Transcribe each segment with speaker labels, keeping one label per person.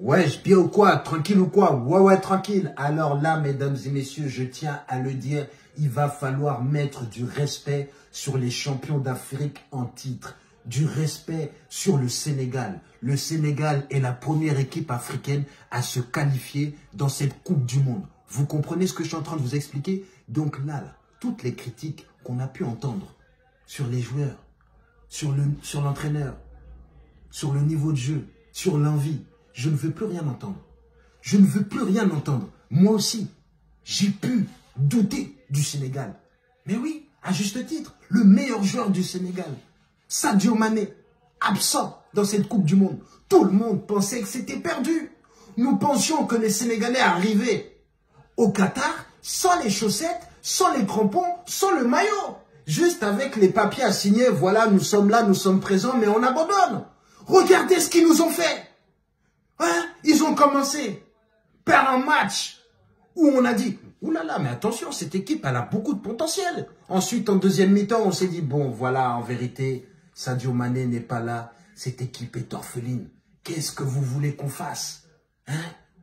Speaker 1: Ouais, bien ou quoi? Tranquille ou quoi? Ouais, ouais, tranquille. Alors là, mesdames et messieurs, je tiens à le dire, il va falloir mettre du respect sur les champions d'Afrique en titre. Du respect sur le Sénégal. Le Sénégal est la première équipe africaine à se qualifier dans cette Coupe du Monde. Vous comprenez ce que je suis en train de vous expliquer? Donc là, là toutes les critiques qu'on a pu entendre sur les joueurs, sur l'entraîneur, sur, sur le niveau de jeu, sur l'envie, je ne veux plus rien entendre. Je ne veux plus rien entendre. Moi aussi, j'ai pu douter du Sénégal. Mais oui, à juste titre, le meilleur joueur du Sénégal, Sadio Mané, absent dans cette Coupe du Monde. Tout le monde pensait que c'était perdu. Nous pensions que les Sénégalais arrivaient au Qatar sans les chaussettes, sans les crampons, sans le maillot. Juste avec les papiers à signer, voilà, nous sommes là, nous sommes présents, mais on abandonne. Regardez ce qu'ils nous ont fait. Hein? Ils ont commencé par un match où on a dit, oulala, mais attention, cette équipe, elle a beaucoup de potentiel. Ensuite, en deuxième mi-temps, on s'est dit, bon, voilà, en vérité, Sadio Mané n'est pas là. Cette équipe est orpheline. Qu'est-ce que vous voulez qu'on fasse? Hein?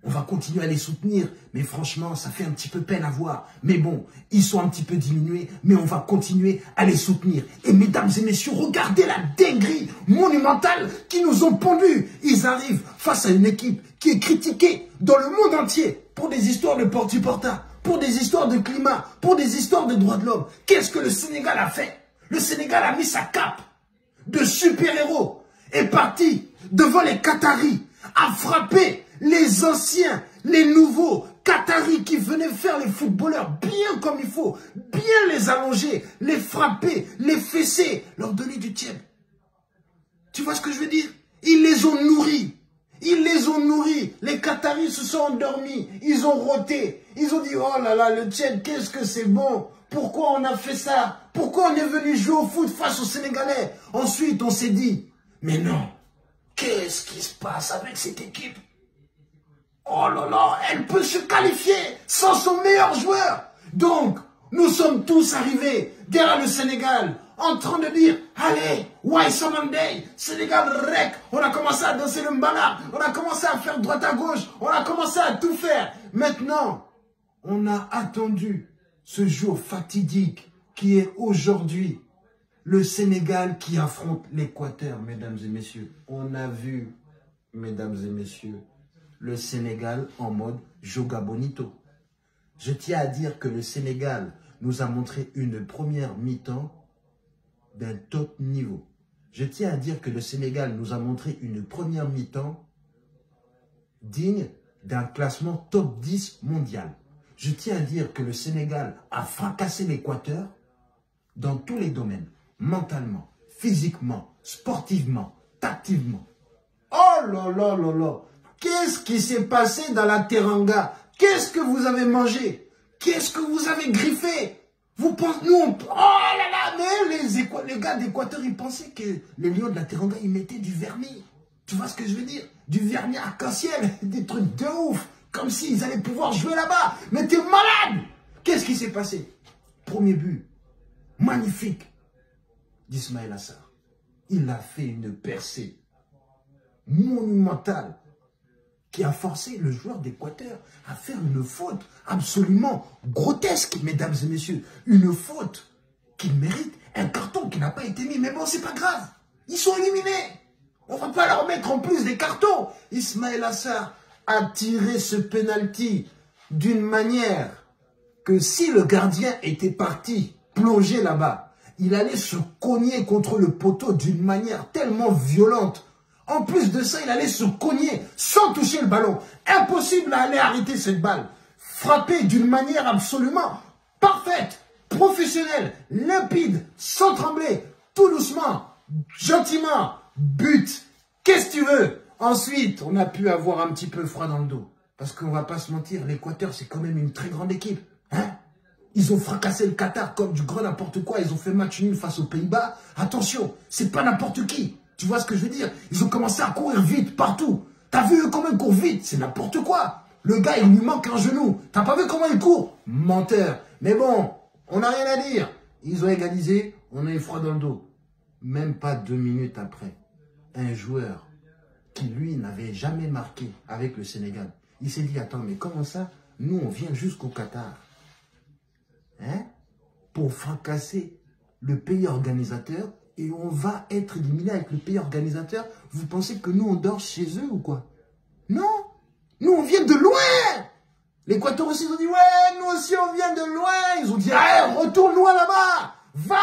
Speaker 1: On va continuer à les soutenir. Mais franchement, ça fait un petit peu peine à voir. Mais bon, ils sont un petit peu diminués, mais on va continuer à les soutenir. Et mesdames et messieurs, regardez la dinguerie monumentale qui nous ont pondus. Ils arrivent face à une équipe qui est critiquée dans le monde entier pour des histoires de porte-du-porta, pour des histoires de climat, pour des histoires de droits de l'homme. Qu'est-ce que le Sénégal a fait? Le Sénégal a mis sa cape de super-héros, est parti devant les Qataris, a frappé les anciens, les nouveaux, Qataris qui venaient faire les footballeurs bien comme il faut, bien les allonger, les frapper, les fesser, leur donner du tiède. Tu vois ce que je veux dire? Ils les ont nourris. Ils les ont nourris. Les Qataris se sont endormis. Ils ont roté. Ils ont dit, oh là là, le tiède, qu'est-ce que c'est bon? Pourquoi on a fait ça? Pourquoi on est venu jouer au foot face aux Sénégalais? Ensuite, on s'est dit, mais non, qu'est-ce qui se passe avec cette équipe? Oh là là, elle peut se qualifier sans son meilleur joueur. Donc, nous sommes tous arrivés derrière le Sénégal en train de dire Allez, why Monday Sénégal rec On a commencé à danser le mbala, on a commencé à faire droite à gauche, on a commencé à tout faire. Maintenant, on a attendu ce jour fatidique qui est aujourd'hui le Sénégal qui affronte l'Équateur, mesdames et messieurs. On a vu, mesdames et messieurs, le Sénégal en mode Joga Bonito. Je tiens à dire que le Sénégal nous a montré une première mi-temps d'un top niveau. Je tiens à dire que le Sénégal nous a montré une première mi-temps digne d'un classement top 10 mondial. Je tiens à dire que le Sénégal a fracassé l'Équateur dans tous les domaines, mentalement, physiquement, sportivement, tactivement. Oh là là là là Qu'est-ce qui s'est passé dans la teranga? Qu'est-ce que vous avez mangé? Qu'est-ce que vous avez griffé? Vous pensez, nous, on, oh là là, mais les, les gars d'Équateur, ils pensaient que les lions de la teranga, ils mettaient du vernis. Tu vois ce que je veux dire? Du vernis arc-en-ciel, des trucs de ouf, comme s'ils allaient pouvoir jouer là-bas. Mais t'es malade! Qu'est-ce qui s'est passé? Premier but, magnifique, d'Ismaël Assar. Il a fait une percée monumentale qui a forcé le joueur d'Équateur à faire une faute absolument grotesque, mesdames et messieurs. Une faute qui mérite un carton qui n'a pas été mis. Mais bon, c'est pas grave. Ils sont éliminés. On va pas leur mettre en plus des cartons. Ismaël Assar a tiré ce penalty d'une manière que si le gardien était parti plonger là-bas, il allait se cogner contre le poteau d'une manière tellement violente en plus de ça, il allait se cogner sans toucher le ballon. Impossible à aller arrêter cette balle. Frappé d'une manière absolument parfaite, professionnelle, limpide, sans trembler, tout doucement, gentiment, but. Qu'est-ce que tu veux? Ensuite, on a pu avoir un petit peu froid dans le dos. Parce qu'on va pas se mentir, l'Équateur, c'est quand même une très grande équipe. Hein? Ils ont fracassé le Qatar comme du grand n'importe quoi. Ils ont fait match nul face aux Pays-Bas. Attention, c'est pas n'importe qui. Tu vois ce que je veux dire? Ils ont commencé à courir vite partout. T'as vu comment ils courent vite? C'est n'importe quoi. Le gars, il lui manque un genou. T'as pas vu comment il court Menteur. Mais bon, on n'a rien à dire. Ils ont égalisé, on a eu froid dans le dos. Même pas deux minutes après, un joueur qui lui n'avait jamais marqué avec le Sénégal. Il s'est dit, attends, mais comment ça? Nous, on vient jusqu'au Qatar. Hein? Pour fracasser le pays organisateur et on va être éliminé avec le pays organisateur. Vous pensez que nous, on dort chez eux ou quoi? Non Nous, on vient de loin Les aussi, ils ont dit, ouais, nous aussi, on vient de loin. Ils ont dit, allez, retourne loin là-bas Va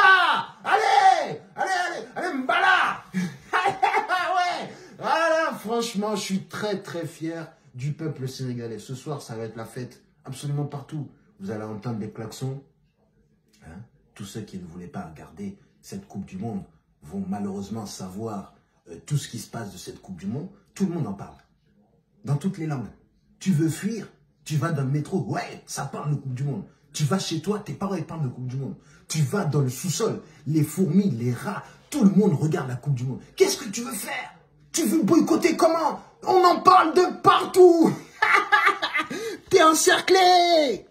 Speaker 1: Allez Allez, allez, allez, Mbala Ouais Voilà, franchement, je suis très, très fier du peuple sénégalais. Ce soir, ça va être la fête absolument partout. Vous allez entendre des klaxons. Hein? Tous ceux qui ne voulaient pas regarder cette Coupe du Monde vont malheureusement savoir euh, tout ce qui se passe de cette Coupe du Monde. Tout le monde en parle. Dans toutes les langues. Tu veux fuir Tu vas dans le métro. Ouais, ça parle de Coupe du Monde. Tu vas chez toi, tes parents parlent de Coupe du Monde. Tu vas dans le sous-sol, les fourmis, les rats, tout le monde regarde la Coupe du Monde. Qu'est-ce que tu veux faire? Tu veux boycotter comment? On en parle de partout T'es encerclé